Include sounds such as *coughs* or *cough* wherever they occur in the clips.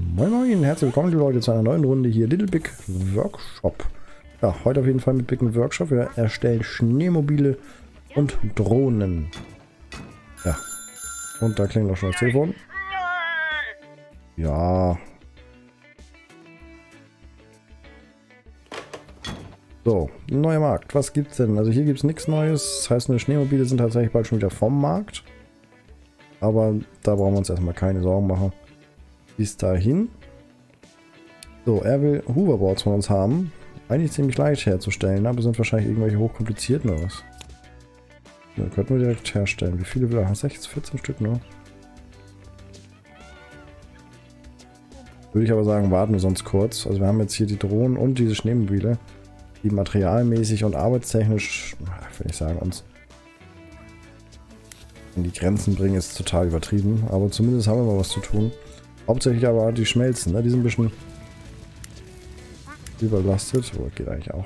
Moin Moin, herzlich willkommen liebe Leute zu einer neuen Runde hier Little Big Workshop. Ja, heute auf jeden Fall mit Big Workshop. Wir erstellen Schneemobile und Drohnen. Ja, und da klingelt auch schon das Telefon. Ja. So, neuer Markt. Was gibt's denn? Also hier gibt's nichts Neues. Das heißt, eine Schneemobile sind tatsächlich bald schon wieder vom Markt. Aber da brauchen wir uns erstmal keine Sorgen machen. Bis dahin. So, er will Hoverboards von uns haben. Eigentlich ziemlich leicht herzustellen, aber sind wahrscheinlich irgendwelche hochkomplizierten was. Ja, könnten wir direkt herstellen. Wie viele will er? 16, 14 Stück nur. Würde ich aber sagen, warten wir sonst kurz. Also wir haben jetzt hier die Drohnen und diese Schneemobile, die materialmäßig und arbeitstechnisch, würde ich sagen, uns in die Grenzen bringen, ist total übertrieben. Aber zumindest haben wir mal was zu tun. Hauptsächlich aber die Schmelzen, ne? die sind ein bisschen überlastet. Oh, geht eigentlich auch.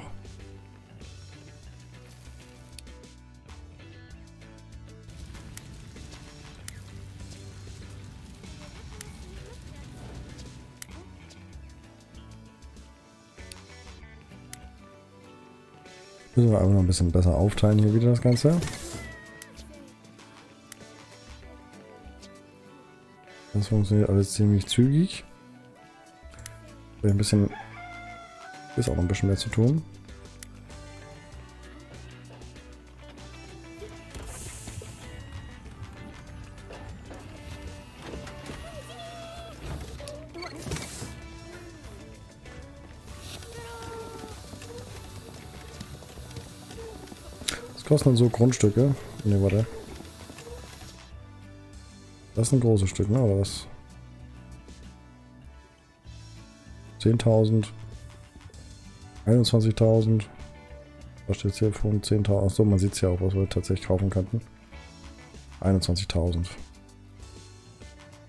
Müssen wir einfach noch ein bisschen besser aufteilen hier wieder das Ganze. Das funktioniert alles ziemlich zügig. Ein bisschen ist auch noch ein bisschen mehr zu tun. Was kosten denn so Grundstücke? Ne, warte. Das ist ein großes Stück, ne? Oder was? 10.000. 21.000. Was steht hier von 10.000? Achso, man sieht es ja auch, was wir tatsächlich kaufen könnten. 21.000.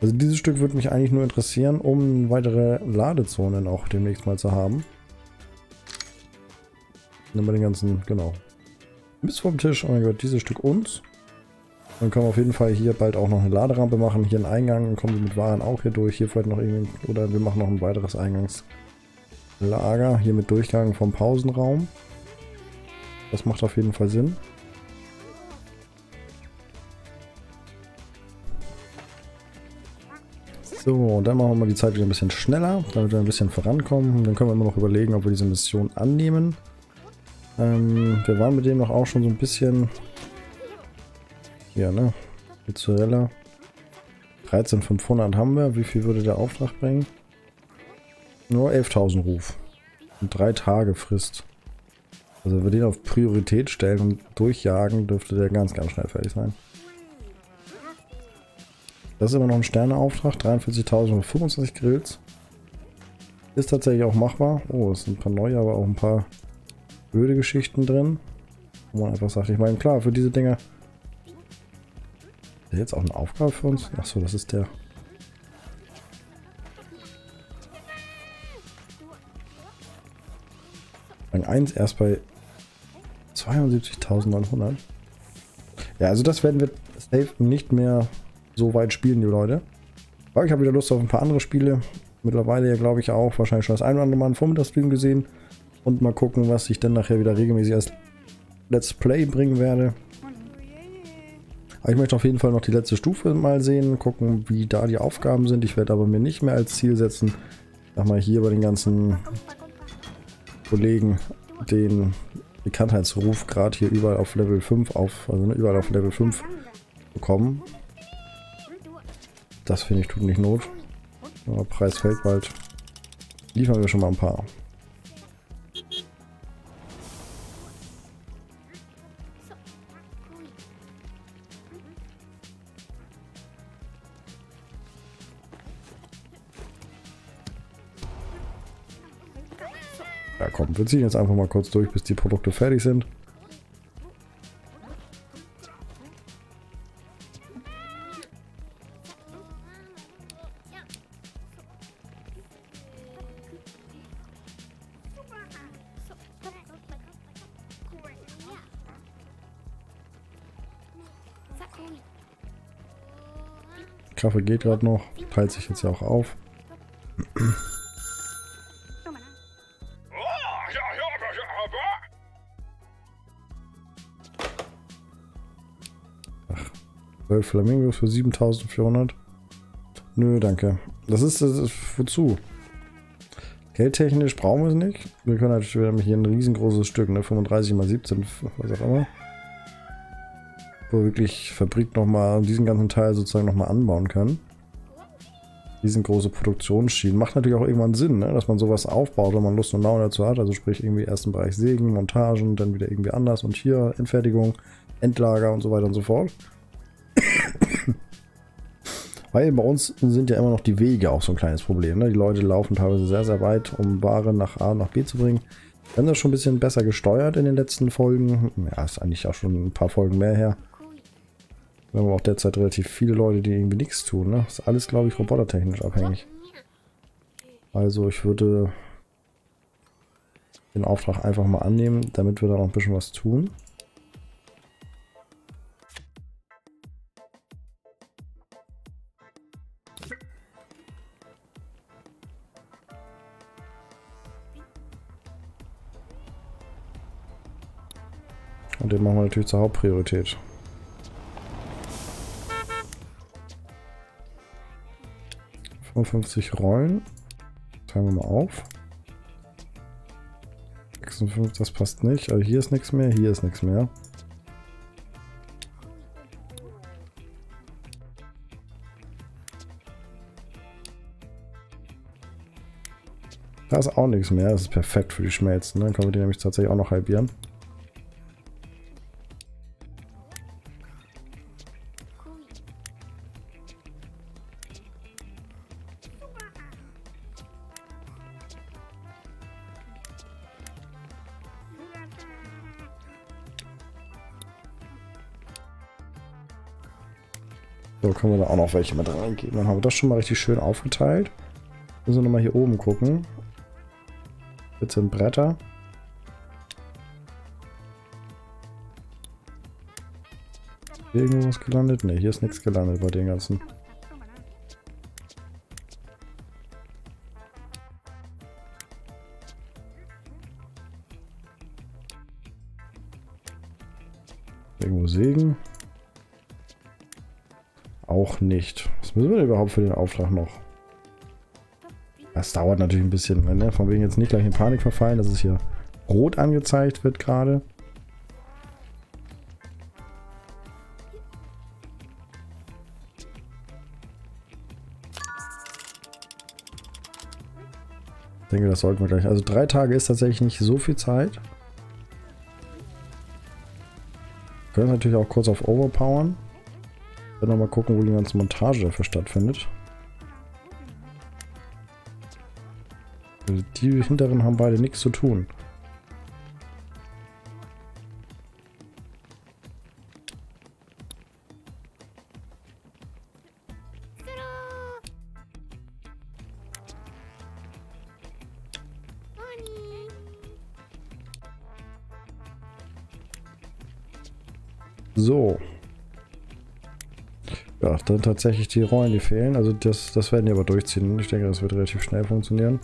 Also dieses Stück würde mich eigentlich nur interessieren, um weitere Ladezonen auch demnächst mal zu haben. Nehmen wir den ganzen, genau. Bis vom Tisch und dann gehört dieses Stück uns. Dann können wir auf jeden Fall hier bald auch noch eine Laderampe machen. Hier einen Eingang, dann kommen wir mit Waren auch hier durch. Hier vielleicht noch irgendwie, oder wir machen noch ein weiteres Eingangslager. Hier mit Durchgang vom Pausenraum. Das macht auf jeden Fall Sinn. So, dann machen wir mal die Zeit wieder ein bisschen schneller, damit wir ein bisschen vorankommen. Dann können wir immer noch überlegen, ob wir diese Mission annehmen. Ähm, wir waren mit dem noch auch schon so ein bisschen hier, ne? Mozzarella. 13.500 haben wir. Wie viel würde der Auftrag bringen? Nur 11.000 Ruf. Und drei Tage Frist. Also wenn wir den auf Priorität stellen und durchjagen, dürfte der ganz, ganz schnell fertig sein. Das ist immer noch ein Sterneauftrag. 43.000 und 25 Grills. Ist tatsächlich auch machbar. Oh, es sind ein paar neue, aber auch ein paar öde Geschichten drin. Wo man einfach sagt, ich meine, klar, für diese Dinge der jetzt auch eine Aufgabe für uns? Achso, das ist der. Rang 1 erst bei 72.900. Ja, also das werden wir safe nicht mehr so weit spielen, die Leute. Aber ich habe wieder Lust auf ein paar andere Spiele. Mittlerweile ja, glaube ich, auch wahrscheinlich schon das ein oder andere Mal einen Vormittagsstream gesehen. Und mal gucken, was ich dann nachher wieder regelmäßig als Let's Play bringen werde. Aber ich möchte auf jeden Fall noch die letzte Stufe mal sehen, gucken, wie da die Aufgaben sind. Ich werde aber mir nicht mehr als Ziel setzen, sag mal hier bei den ganzen Kollegen den Bekanntheitsruf gerade hier überall auf Level 5 auf, also ne, überall auf Level 5 bekommen. Das finde ich tut nicht Not. Aber Preis fällt bald. Liefern wir schon mal ein paar. Ja komm, wir ziehen jetzt einfach mal kurz durch, bis die Produkte fertig sind. Kaffee geht gerade noch, teilt sich jetzt ja auch auf. 12 Flamingos für 7400. Nö, danke. Das ist, das ist wozu? Geldtechnisch brauchen wir es nicht. Wir können natürlich wieder hier ein riesengroßes Stück, ne? 35 mal 17, was auch immer. Wo wirklich Fabrik nochmal diesen ganzen Teil sozusagen nochmal anbauen kann. Riesengroße Produktionsschienen. Macht natürlich auch irgendwann Sinn, ne? dass man sowas aufbaut, wenn man Lust und Laune dazu hat. Also sprich irgendwie ersten Bereich Sägen, Montagen, dann wieder irgendwie anders und hier Endfertigung, Endlager und so weiter und so fort. Weil bei uns sind ja immer noch die Wege auch so ein kleines Problem. Ne? Die Leute laufen teilweise sehr, sehr weit, um Ware nach A nach B zu bringen. Wir haben das schon ein bisschen besser gesteuert in den letzten Folgen. Ja, ist eigentlich auch schon ein paar Folgen mehr her. Wir haben auch derzeit relativ viele Leute, die irgendwie nichts tun. Ne? ist alles, glaube ich, robotertechnisch abhängig. Also ich würde den Auftrag einfach mal annehmen, damit wir da noch ein bisschen was tun. Den machen wir natürlich zur Hauptpriorität. Fünfundfünfzig Rollen. Teilen wir mal auf. 56, das passt nicht. Also hier ist nichts mehr, hier ist nichts mehr. Da ist auch nichts mehr. Das ist perfekt für die Schmelzen. Dann können wir die nämlich tatsächlich auch noch halbieren. Können wir da auch noch welche mit reingeben. Dann haben wir das schon mal richtig schön aufgeteilt. Müssen wir nochmal hier oben gucken. Jetzt sind Bretter. Hier irgendwo was gelandet? Ne, hier ist nichts gelandet bei den ganzen. Irgendwo Segen. Auch nicht. Was müssen wir denn überhaupt für den Auftrag noch? Das dauert natürlich ein bisschen. Ne? Von wegen jetzt nicht gleich in Panik verfallen, dass es hier rot angezeigt wird gerade. Ich denke, das sollten wir gleich. Also drei Tage ist tatsächlich nicht so viel Zeit. Wir können natürlich auch kurz auf Overpowern. Dann nochmal gucken, wo die ganze Montage dafür stattfindet. Also die hinteren haben beide nichts zu tun. So. Ja, dann tatsächlich die Rollen, die fehlen. Also das, das werden die aber durchziehen. Ich denke, das wird relativ schnell funktionieren.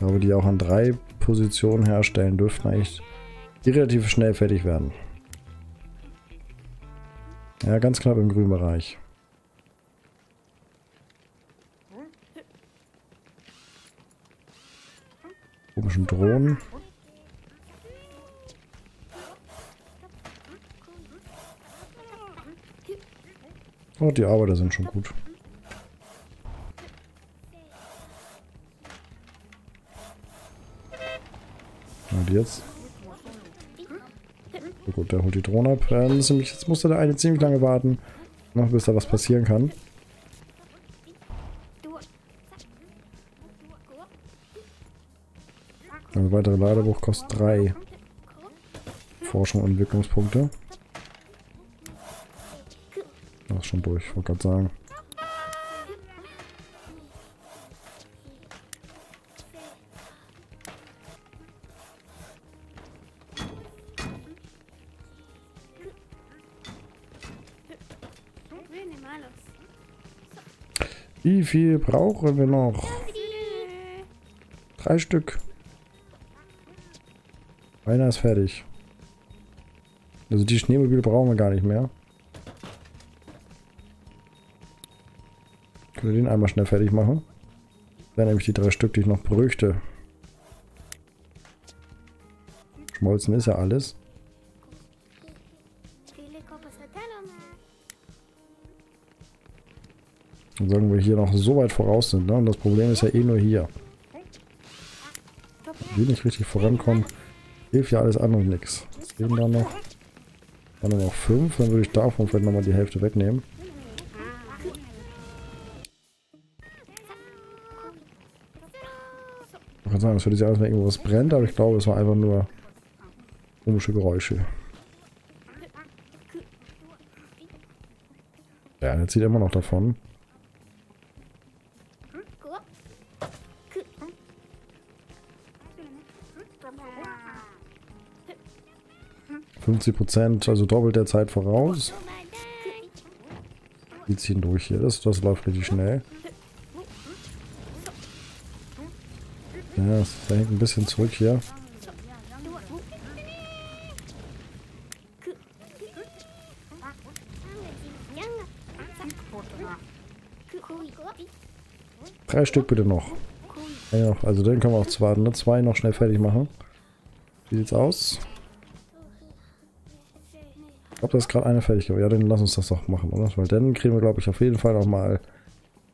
Aber die auch an drei Positionen herstellen dürften eigentlich die relativ schnell fertig werden. Ja, ganz knapp im grünen Bereich. Komischen Drohnen. Oh, die Arbeiter sind schon gut. Und jetzt? So gut, der holt die Drohne ab. Äh, nämlich, jetzt musste der eine ziemlich lange warten, bis da was passieren kann. Ein weiterer Ladebuch kostet drei Forschung und Entwicklungspunkte. Das ist schon durch, wollte gerade sagen. Wie viel brauchen wir noch? Drei Stück. Einer ist fertig. Also die Schneemobile brauchen wir gar nicht mehr. Können den einmal schnell fertig machen. Wären nämlich die drei Stück, die ich noch bräuchte. Schmolzen ist ja alles. Dann sagen wir hier noch so weit voraus sind. Ne? Und das Problem ist ja eh nur hier. Wenn wir nicht richtig vorankommen, hilft ja alles andere nichts. Deswegen da noch. Dann noch fünf. Dann würde ich davon vielleicht nochmal die Hälfte wegnehmen. Kann sagen, es würde sich alles mal irgendwas brennt, aber ich glaube, es war einfach nur komische Geräusche. Ja, jetzt zieht immer noch davon. 50 Prozent, also doppelt der Zeit voraus. Die ziehen durch hier. Das, das läuft richtig schnell. Ja, das hängt ein bisschen zurück hier. Drei Stück bitte noch. Ja, also den können wir auch zwei, ne? zwei noch schnell fertig machen. Wie sieht's aus? Ich glaube, das ist gerade eine fertig. Ja, dann lass uns das doch machen, oder? Weil dann kriegen wir, glaube ich, auf jeden Fall nochmal einen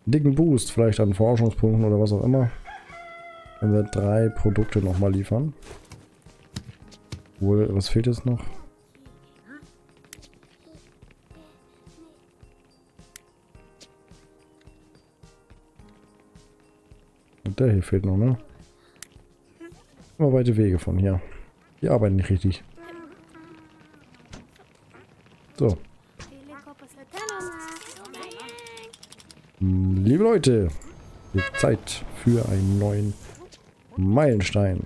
dicken Boost. Vielleicht an Forschungspunkten oder was auch immer. Wenn wir drei Produkte nochmal liefern. Wohl, was fehlt jetzt noch? Und der hier fehlt noch, ne? Immer weite Wege von hier. Die arbeiten nicht richtig. So. Liebe Leute, Zeit für einen neuen Meilenstein.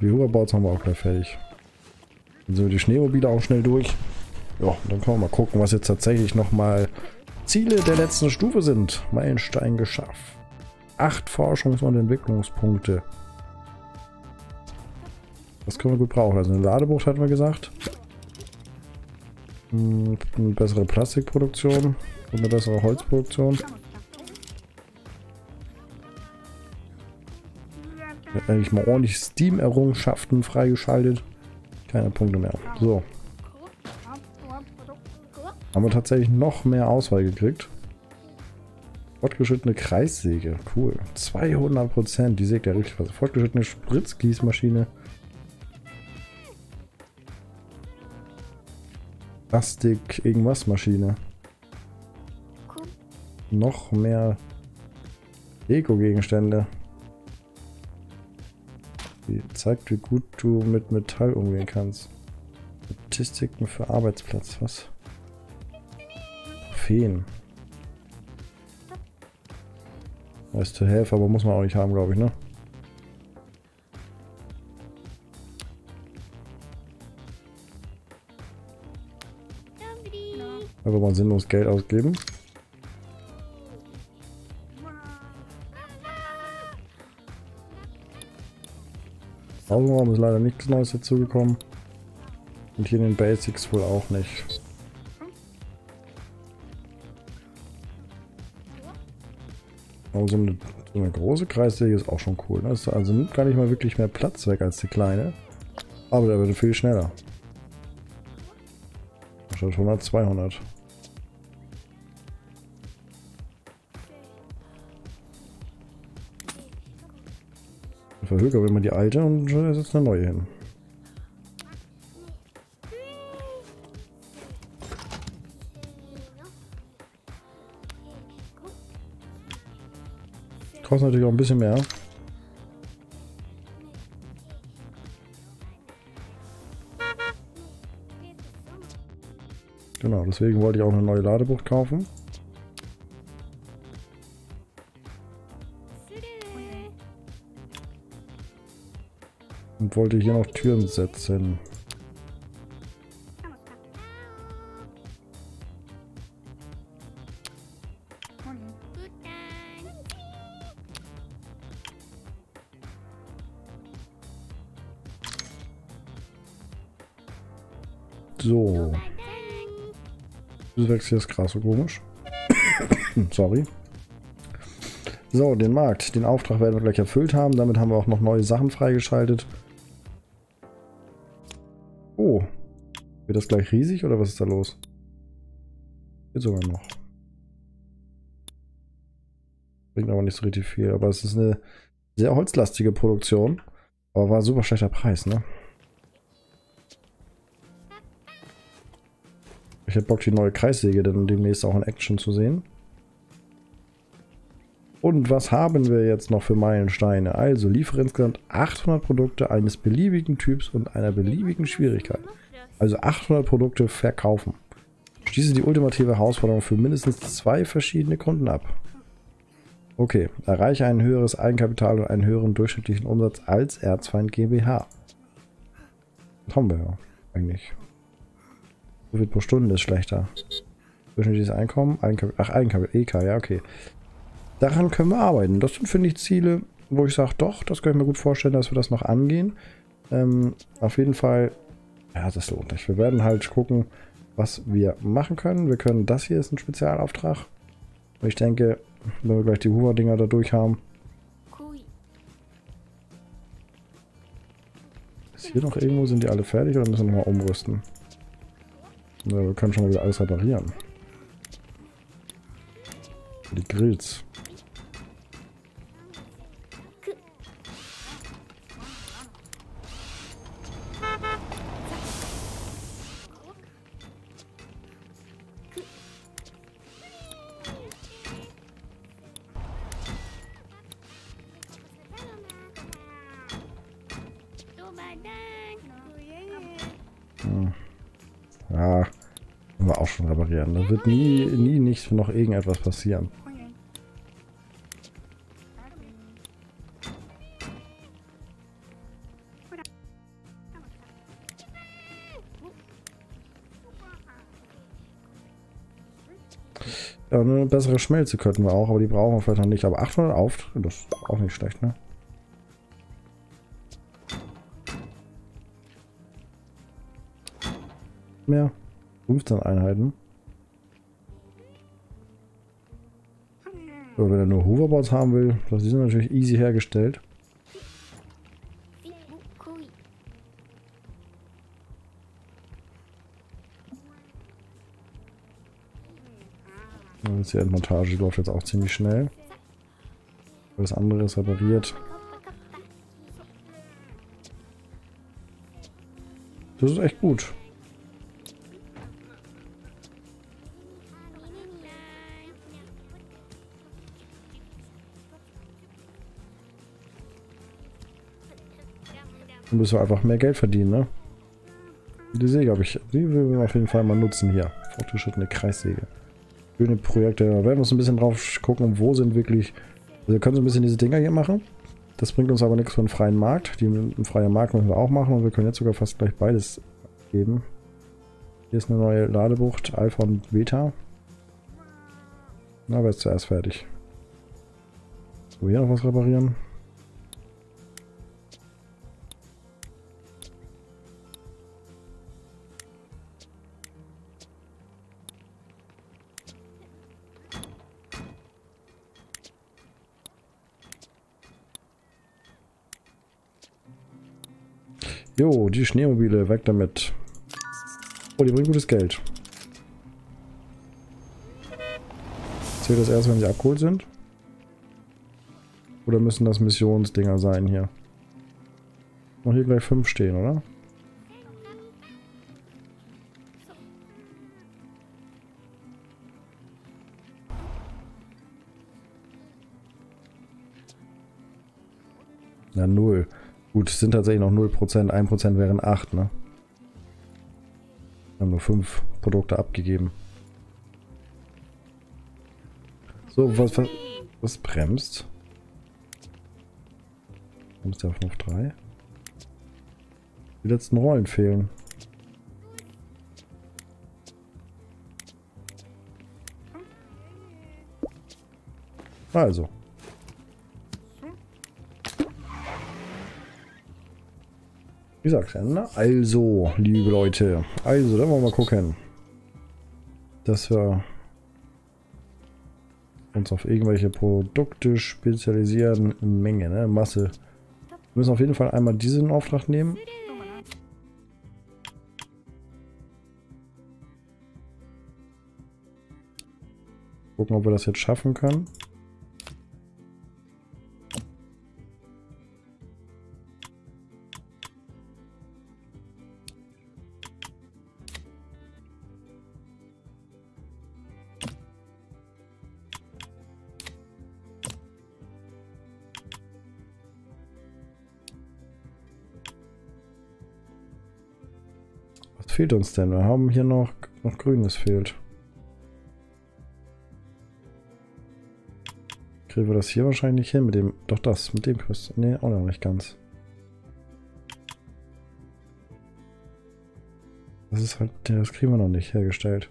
Die Hoverboards haben wir auch gleich fertig. Dann sind wir die Schneemobile auch schnell durch. Ja, dann können wir mal gucken, was jetzt tatsächlich nochmal Ziele der letzten Stufe sind. Meilenstein geschafft. Acht Forschungs- und Entwicklungspunkte. Das können wir gut brauchen. Also eine Ladebucht hatten wir gesagt. Eine bessere Plastikproduktion und eine bessere Holzproduktion. Eigentlich mal ordentlich Steam-Errungenschaften freigeschaltet. Keine Punkte mehr. So. Haben wir tatsächlich noch mehr Auswahl gekriegt. Fortgeschrittene Kreissäge. Cool. 200%. Die sägt ja richtig was. Fortgeschrittene Spritzgießmaschine. Plastik irgendwas Maschine. Noch mehr Deko-Gegenstände. Die zeigt, wie gut du mit Metall umgehen kannst. Statistiken für Arbeitsplatz, was? Feen. Nice to have, aber muss man auch nicht haben, glaube ich, ne? Einfach mal sinnlos Geld ausgeben. Außenraum ist leider nichts Neues dazugekommen. Und hier in den Basics wohl auch nicht. Aber so eine, so eine große Kreissäge ist auch schon cool. Ne? Also nimmt gar nicht mal wirklich mehr Platz weg als die kleine. Aber der wird viel schneller. Statt 100, 200. Verhöger will man die alte und setzt eine neue hin. Kostet natürlich auch ein bisschen mehr. Genau, deswegen wollte ich auch eine neue Ladebucht kaufen. Und wollte hier noch Türen setzen. So. Das wächst hier ist krass so komisch. *coughs* Sorry. So, den Markt. Den Auftrag werden wir gleich erfüllt haben. Damit haben wir auch noch neue Sachen freigeschaltet. Wird das gleich riesig oder was ist da los? Geht sogar noch. Bringt aber nicht so richtig viel. Aber es ist eine sehr holzlastige Produktion. Aber war super schlechter Preis, ne? Ich hätte Bock, die neue Kreissäge dann demnächst auch in Action zu sehen. Und was haben wir jetzt noch für Meilensteine? Also liefere insgesamt 800 Produkte eines beliebigen Typs und einer beliebigen Schwierigkeit. Also 800 Produkte verkaufen. Schließe die ultimative Herausforderung für mindestens zwei verschiedene Kunden ab. Okay, erreiche ein höheres Eigenkapital und einen höheren durchschnittlichen Umsatz als Erzfeind GmbH. Das haben wir ja eigentlich. So viel pro Stunde ist schlechter. Durchschnittliches Einkommen, Eigenkapital, ach Eigenkapital, EK, ja okay daran können wir arbeiten. Das sind, finde ich, Ziele, wo ich sage, doch, das kann ich mir gut vorstellen, dass wir das noch angehen. Ähm, auf jeden Fall, ja, das lohnt sich. Wir werden halt gucken, was wir machen können. Wir können, das hier ist ein Spezialauftrag. Ich denke, wenn wir gleich die Hoover-Dinger da durch haben. Ist hier noch irgendwo, sind die alle fertig oder müssen wir nochmal umrüsten? Ja, wir können schon mal wieder alles reparieren. Die Grills. Wird nie, nie nicht noch irgendetwas passieren. Ja, eine bessere Schmelze könnten wir auch, aber die brauchen wir vielleicht noch nicht. Aber 800 Aufträge, das ist auch nicht schlecht, ne? Mehr. 15 Einheiten. So, wenn er nur Hoverboards haben will, das ist natürlich easy hergestellt. Die Endmontage läuft jetzt auch ziemlich schnell. Das andere ist repariert. Das ist echt gut. Dann müssen wir einfach mehr Geld verdienen, ne? Die Säge habe ich. Die will wir auf jeden Fall mal nutzen hier. Fortgeschrittene Kreissäge. Schöne Projekte. Da werden wir uns ein bisschen drauf gucken, wo sind wirklich. Also wir können so ein bisschen diese Dinger hier machen. Das bringt uns aber nichts für einen freien Markt. Die freien Markt müssen wir auch machen und wir können jetzt sogar fast gleich beides geben. Hier ist eine neue Ladebucht, Alpha und Beta. Na, wer ist zuerst fertig? So, hier noch was reparieren. Jo, die Schneemobile, weg damit. Oh, die bringen gutes Geld. Zählt das erst, wenn sie abgeholt sind? Oder müssen das Missionsdinger sein hier? Noch hier gleich fünf stehen, oder? Na, null. Gut, es sind tatsächlich noch 0%, 1% wären 8, ne? Wir haben nur 5 Produkte abgegeben. So, was, was, was bremst? Bremst der auf 3? Die letzten Rollen fehlen. Also. Wie sag's ja, ne? Also, liebe Leute. Also, dann wollen wir mal gucken. Dass wir uns auf irgendwelche Produkte spezialisieren. Menge, ne? Masse. Wir müssen auf jeden Fall einmal diesen Auftrag nehmen. Gucken, ob wir das jetzt schaffen können. Fehlt uns denn? Wir haben hier noch, noch grünes fehlt. Kriegen wir das hier wahrscheinlich hin mit dem... Doch das, mit dem Küste. Ne, auch noch nicht ganz. Das ist halt... Das kriegen wir noch nicht hergestellt.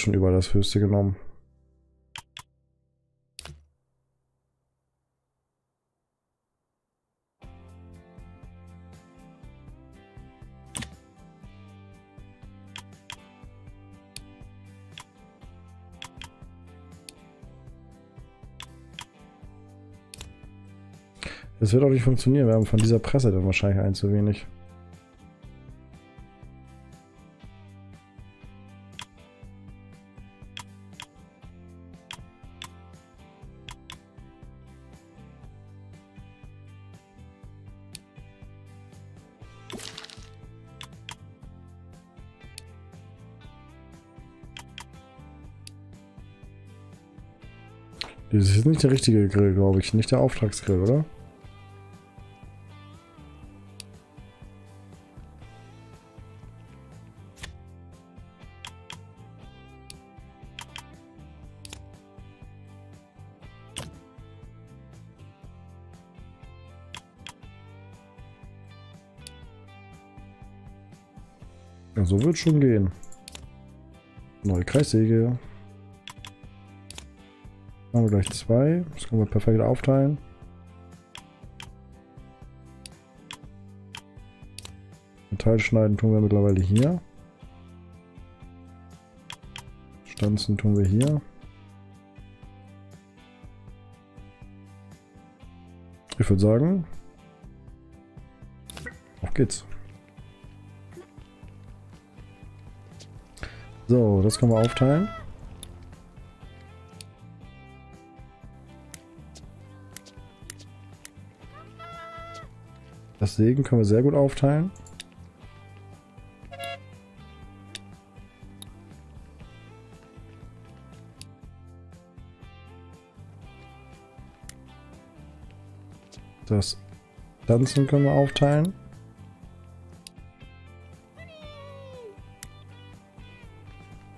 Schon überall das höchste genommen. Das wird auch nicht funktionieren. Wir haben von dieser Presse dann wahrscheinlich ein zu wenig. Das ist nicht der richtige Grill, glaube ich. Nicht der Auftragsgrill, oder? So wird schon gehen. Neue Kreissäge. Haben wir gleich zwei. Das können wir perfekt aufteilen. Metall schneiden tun wir mittlerweile hier. Stanzen tun wir hier. Ich würde sagen, auf geht's. So, das können wir aufteilen. Das Segen können wir sehr gut aufteilen. Das Tanzen können wir aufteilen.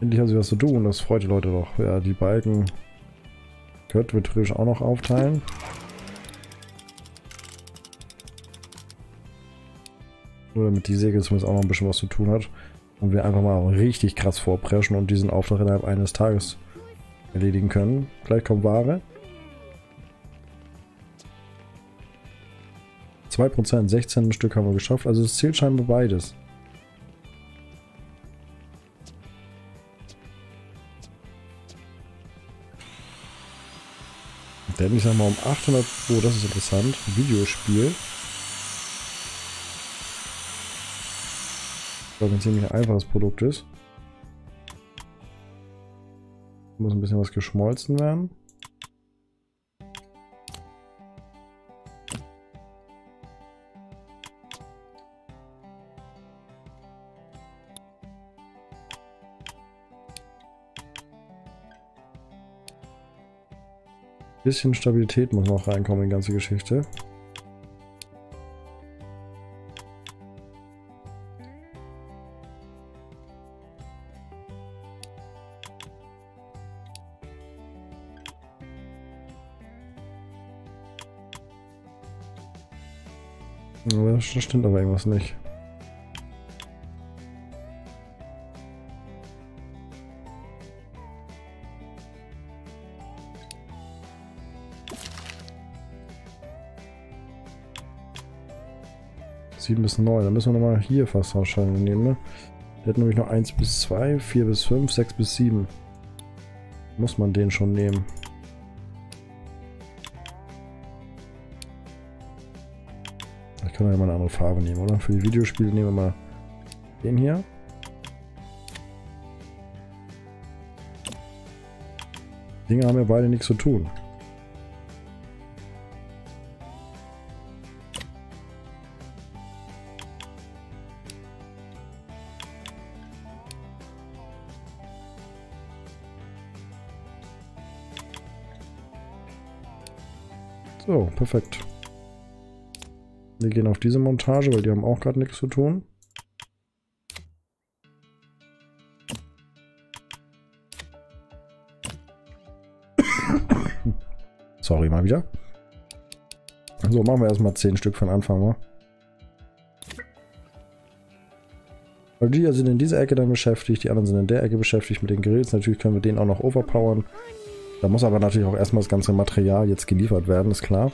Endlich haben sie was zu tun, das freut die Leute doch. Ja, die Balken könnten wir theoretisch auch noch aufteilen. Nur damit die Säge zumindest auch noch ein bisschen was zu tun hat. Und wir einfach mal richtig krass vorpreschen und diesen Auftrag innerhalb eines Tages erledigen können. Gleich kommt Ware. 2%, 16 Stück haben wir geschafft. Also es zählt scheinbar beides. Denn ich sag mal um 800... Oh, das ist interessant. Videospiel. Ein ziemlich einfaches Produkt ist. Muss ein bisschen was geschmolzen werden. Bisschen Stabilität muss noch reinkommen in die ganze Geschichte. Das stimmt aber irgendwas nicht. Sieben bis neun. Dann müssen wir nochmal hier fast wahrscheinlich nehmen, ne? Der hat nämlich noch 1 bis 2, 4 bis 5, 6 bis 7. Muss man den schon nehmen. Ich kann ja mal eine andere Farbe nehmen, oder? Für die Videospiele nehmen wir mal den hier. Dinge haben ja beide nichts zu tun. So, perfekt. Wir gehen auf diese Montage, weil die haben auch gerade nichts zu tun. *coughs* Sorry mal wieder. So, machen wir erstmal 10 Stück von Anfang mal. Weil die sind in dieser Ecke dann beschäftigt, die anderen sind in der Ecke beschäftigt mit den Grills. Natürlich können wir den auch noch overpowern. Da muss aber natürlich auch erstmal das ganze Material jetzt geliefert werden, ist klar.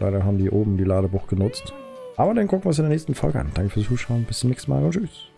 Leider haben die oben die Ladebuch genutzt. Aber dann gucken wir uns in der nächsten Folge an. Danke fürs Zuschauen. Bis zum nächsten Mal und tschüss.